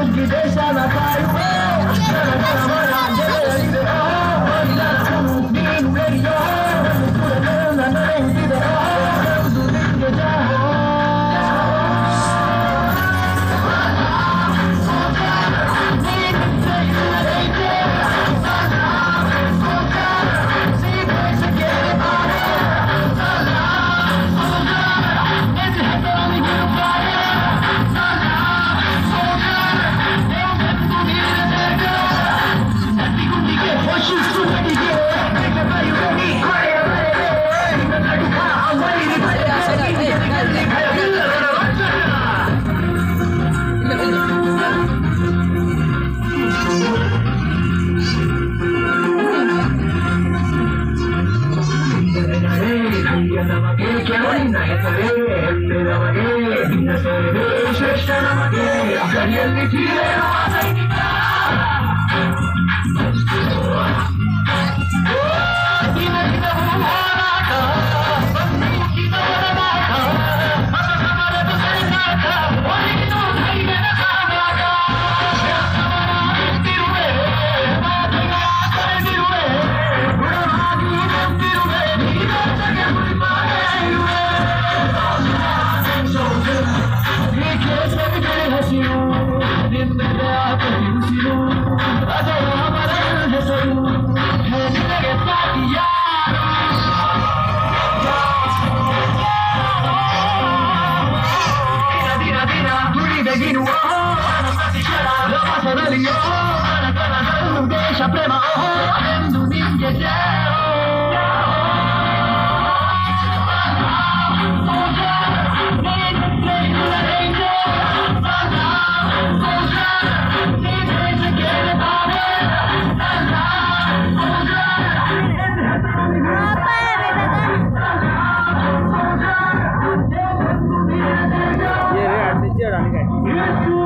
tudo que deixa na paz. Yeah. ಬೆಳಗಿನ ದೇಶ ಪ್ರೇಮ ಎಂದು ನಿಮಗೆ お願。